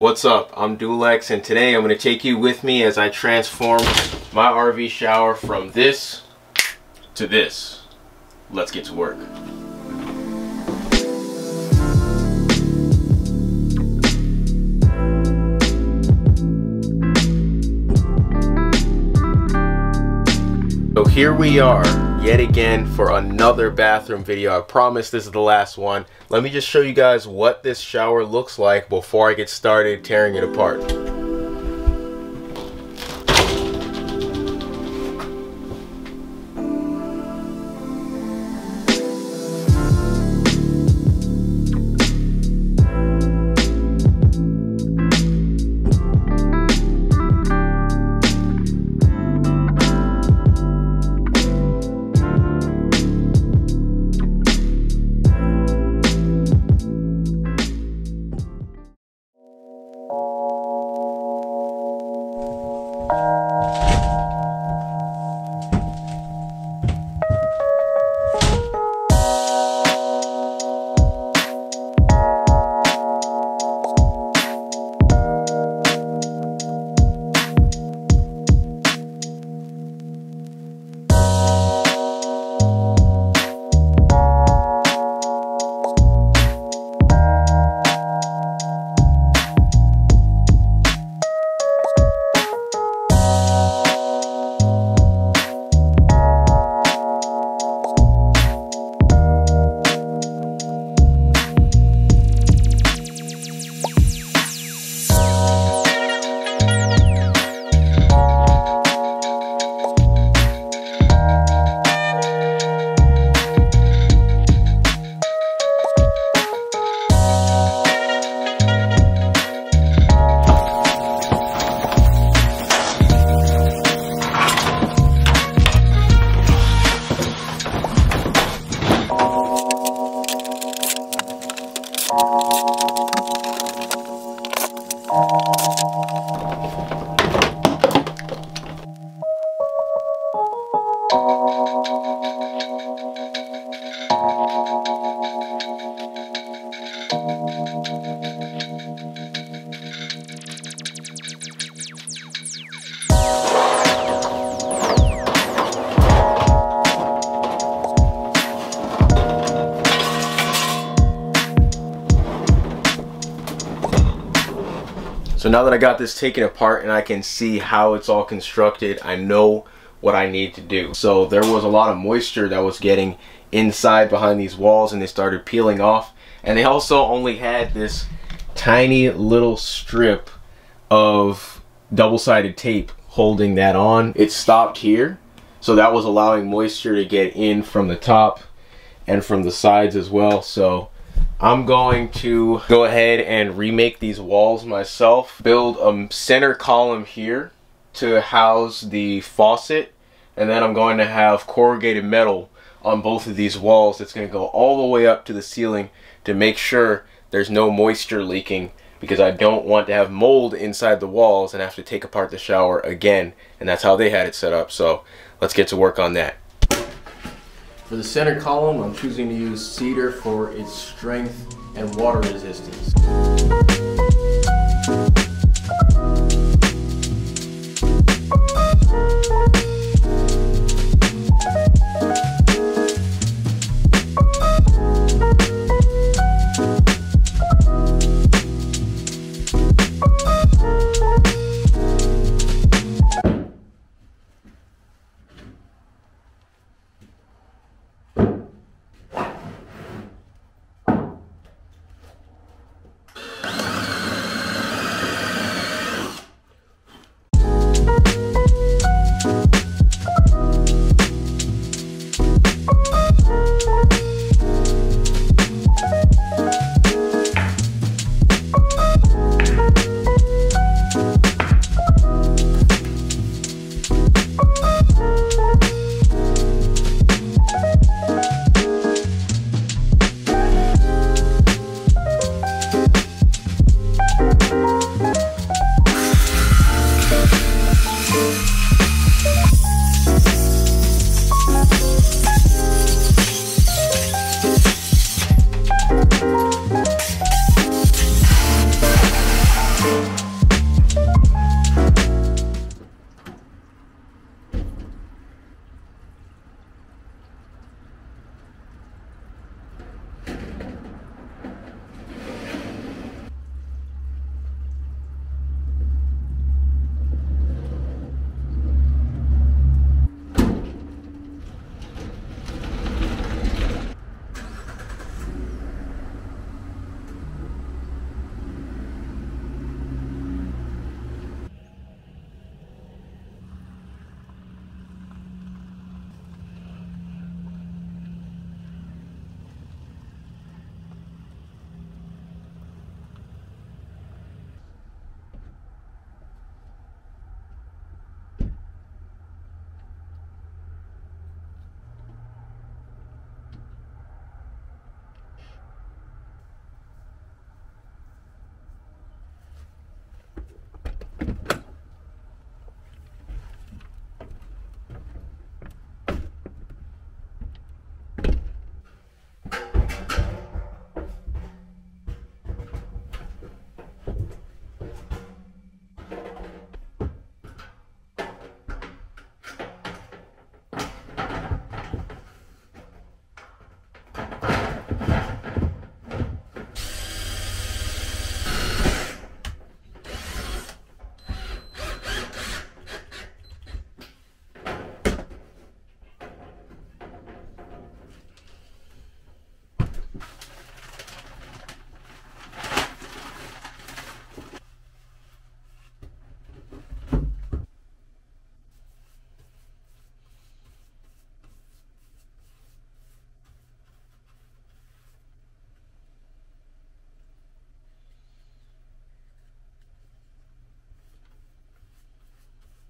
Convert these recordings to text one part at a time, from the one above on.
What's up? I'm Dualex and today I'm going to take you with me as I transform my RV shower from this to this. Let's get to work. So here we are yet again for another bathroom video. I promise this is the last one. Let me just show you guys what this shower looks like before I get started tearing it apart. So now that I got this taken apart and I can see how it's all constructed, I know what I need to do. So there was a lot of moisture that was getting inside behind these walls and they started peeling off. And they also only had this tiny little strip of double-sided tape holding that on. It stopped here. So that was allowing moisture to get in from the top and from the sides as well. So I'm going to go ahead and remake these walls myself. Build a center column here to house the faucet. And then I'm going to have corrugated metal on both of these walls. It's going to go all the way up to the ceiling to make sure there's no moisture leaking because I don't want to have mold inside the walls and have to take apart the shower again. And that's how they had it set up. So let's get to work on that. For the center column, I'm choosing to use cedar for its strength and water resistance.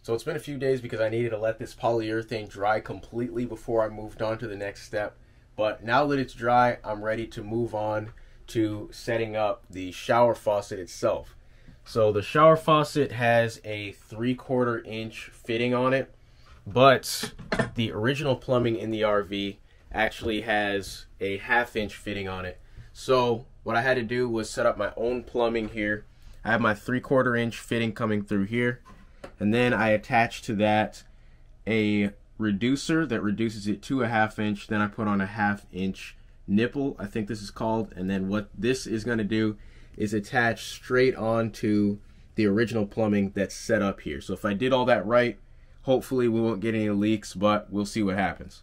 So it's been a few days because I needed to let this polyurethane dry completely before I moved on to the next step. But now that it's dry, I'm ready to move on to setting up the shower faucet itself. So the shower faucet has a three quarter inch fitting on it, but the original plumbing in the RV actually has a half inch fitting on it. So what I had to do was set up my own plumbing here. I have my three quarter inch fitting coming through here. And then I attach to that a reducer that reduces it to a half inch. Then I put on a half inch nipple, I think this is called. And then what this is going to do is attach straight onto the original plumbing that's set up here. So if I did all that right, hopefully we won't get any leaks, but we'll see what happens.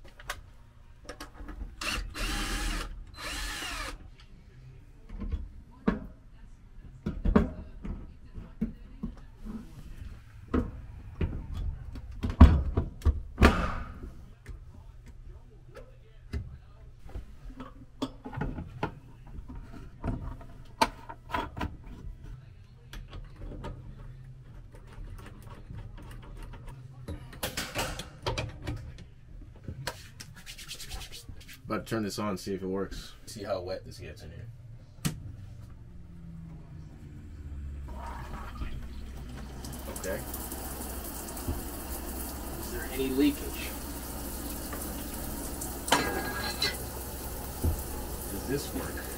About to turn this on, see if it works. See how wet this gets in here. Okay. Is there any leakage? Does this work?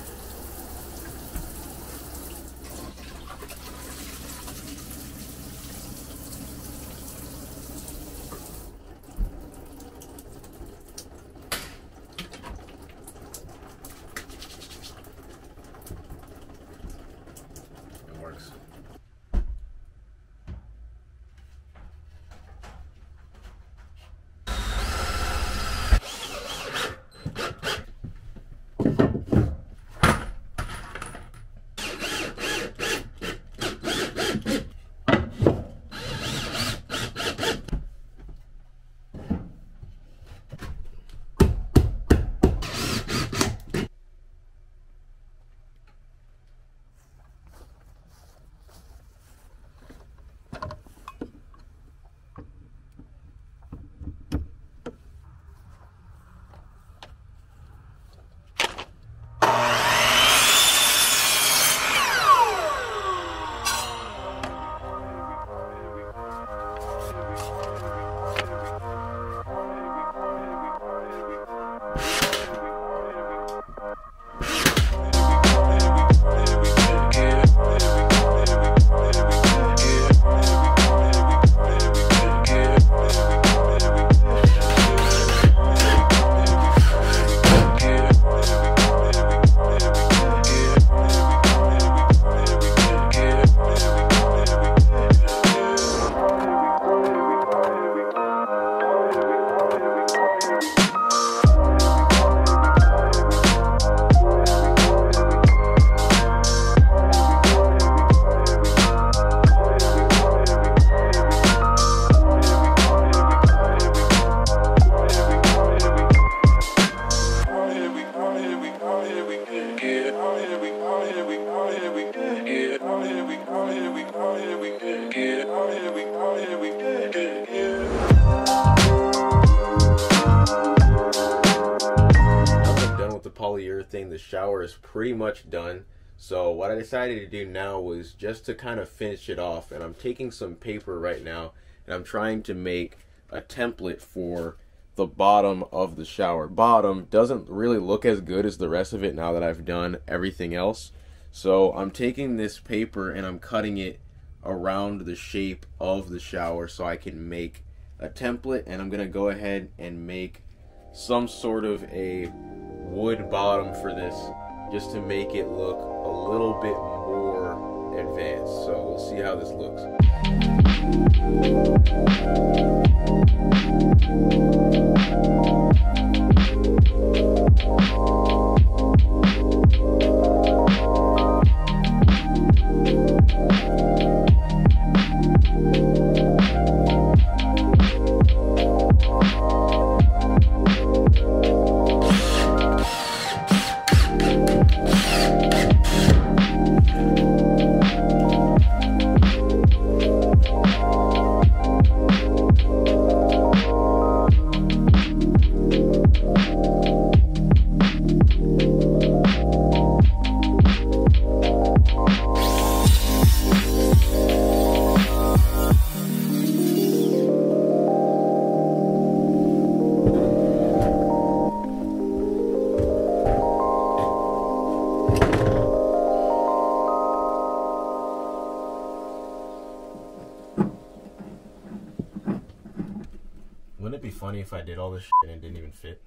Polyurethane, the shower is pretty much done. So what I decided to do now was just to kind of finish it off. And I'm taking some paper right now and I'm trying to make a template for the bottom of the shower. Bottom doesn't really look as good as the rest of it now that I've done everything else. So I'm taking this paper and I'm cutting it around the shape of the shower so I can make a template and I'm gonna go ahead and make some sort of a wood bottom for this just to make it look a little bit more advanced. So we'll see how this looks. Did all this shit and didn't even fit?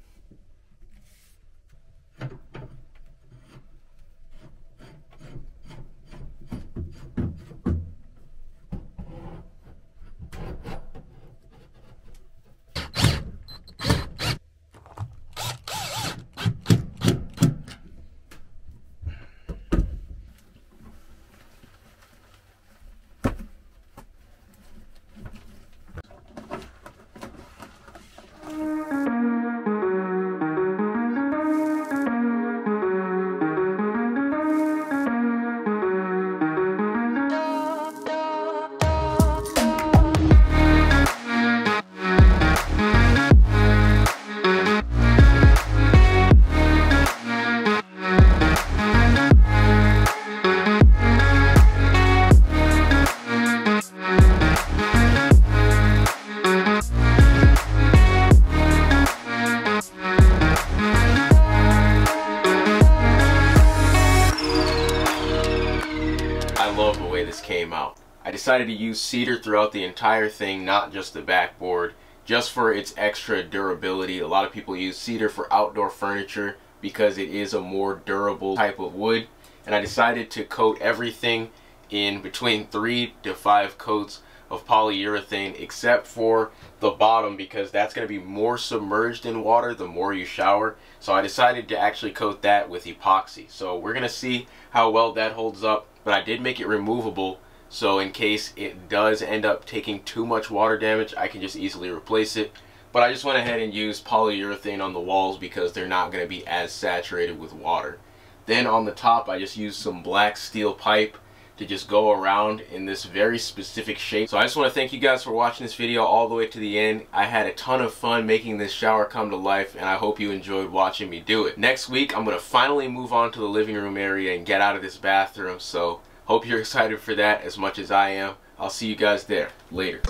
Came out. I decided to use cedar throughout the entire thing, not just the backboard, just for its extra durability. A lot of people use cedar for outdoor furniture because it is a more durable type of wood. And I decided to coat everything in between three to five coats of polyurethane except for the bottom because that's going to be more submerged in water the more you shower. So I decided to actually coat that with epoxy. So we're going to see how well that holds up but I did make it removable so in case it does end up taking too much water damage I can just easily replace it. But I just went ahead and used polyurethane on the walls because they're not going to be as saturated with water. Then on the top I just used some black steel pipe to just go around in this very specific shape. So I just want to thank you guys for watching this video all the way to the end. I had a ton of fun making this shower come to life and I hope you enjoyed watching me do it. Next week I'm going to finally move on to the living room area and get out of this bathroom. So hope you're excited for that as much as I am. I'll see you guys there. Later.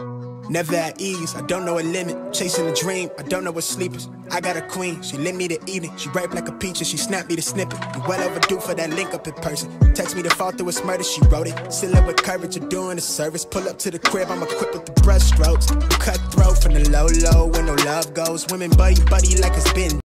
Never at ease, I don't know a limit. Chasing a dream, I don't know what sleep is. I got a queen, she lit me to evening. She ripe like a peach and she snapped me to snippet. You well overdue for that link up in person. Text me to fall through a murder, she wrote it. Still up with courage, you're doing a service. Pull up to the crib, I'm equipped with the brush strokes. Cut throat from the low low where no love goes. Women buddy buddy like it's been.